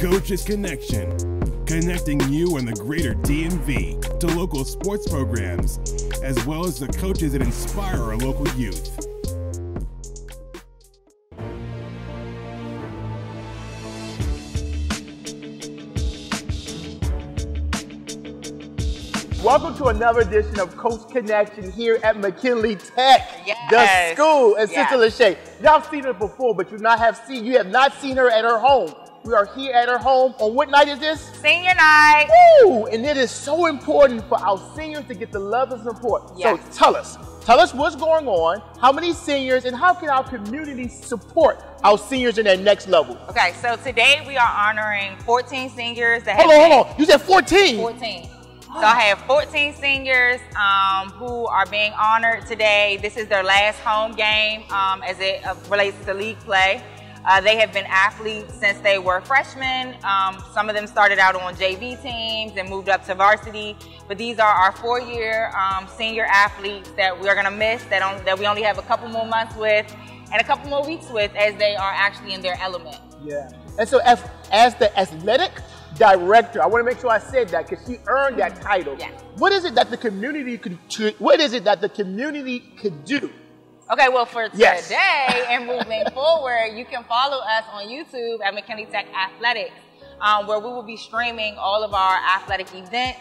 Coaches Connection, connecting you and the greater DMV to local sports programs, as well as the coaches that inspire our local youth. Welcome to another edition of Coach Connection here at McKinley Tech, yes. the school. And yes. Sister Lachey, y'all seen her before, but you not have seen you have not seen her at her home. We are here at her home. On what night is this? Senior night. Woo! And it is so important for our seniors to get the love and support. Yes. So tell us, tell us what's going on, how many seniors, and how can our community support our seniors in their next level? Okay, so today we are honoring 14 seniors that Hold on, hold on. You said 14. 14. So I have 14 seniors um, who are being honored today. This is their last home game um, as it uh, relates to league play. Uh, they have been athletes since they were freshmen. Um, some of them started out on JV teams and moved up to varsity. But these are our four-year um, senior athletes that we are going to miss, that, on, that we only have a couple more months with and a couple more weeks with as they are actually in their element. Yeah. And so as, as the athletic director, I want to make sure I said that because she earned that title. Yeah. What is it that the community could, what is it that the community could do? Okay, well, for Yes. today and moving forward, you can follow us on YouTube at McKinley Tech Athletics, um, where we will be streaming all of our athletic events.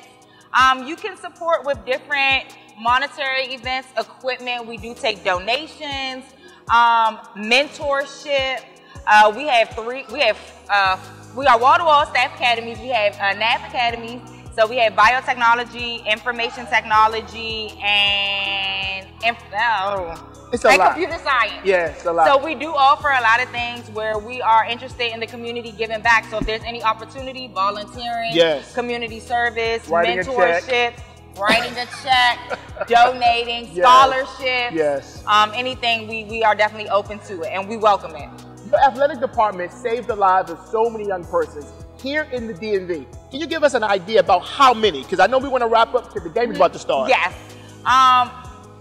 Um, you can support with different monetary events, equipment. We do take donations, um, mentorship. Uh, we have three. We have uh, we are wall to wall staff academies. We have uh, NAF academies. So we have biotechnology, information technology, and inf- oh, It's a and lot. computer science. Yeah, it's a lot. So we do offer a lot of things where we are interested in the community giving back. So if there's any opportunity, volunteering, Yes. community service, Writing mentorship, writing a check, donating, Yes. scholarships, Yes. um, anything, we, we are definitely open to it and we welcome it. Your athletic department saved the lives of so many young persons here in the DMV. Can you give us an idea about how many? Because I know we want to wrap up because the game is about to start. Yes. Um,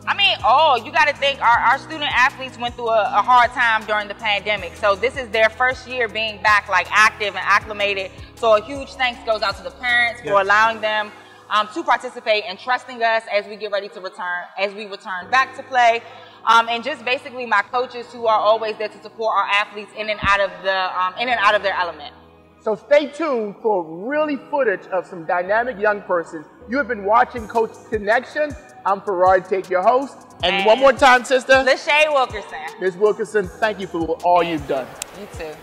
I mean, oh, you got to think our, our student athletes went through a, a hard time during the pandemic. So this is their first year being back, like active and acclimated. So a huge thanks goes out to the parents for allowing them um, to participate and trusting us as we get ready to return, as we return back to play. Um, and just basically my coaches who are always there to support our athletes in and out of the um, in and out of their element. So stay tuned for really footage of some dynamic young persons. You have been watching Coach Connection. I'm Farad Take, your host. And, And- one more time, sister. Lachey Wilkerson, Ms. Wilkerson, thank you for all you've done. you too.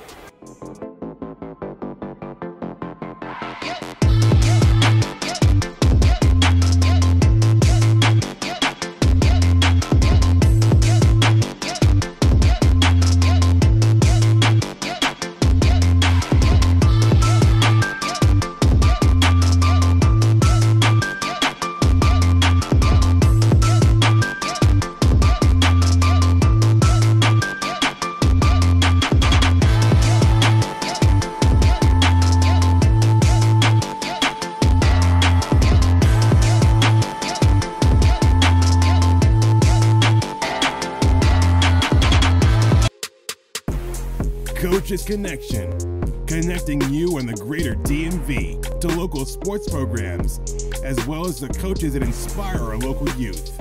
Coaches Connection, connecting you and the greater DMV to local sports programs, as well as the coaches that inspire our local youth.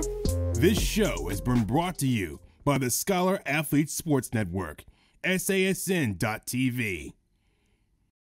This show has been brought to you by the Scholar Athlete Sports Network, SASN.TV.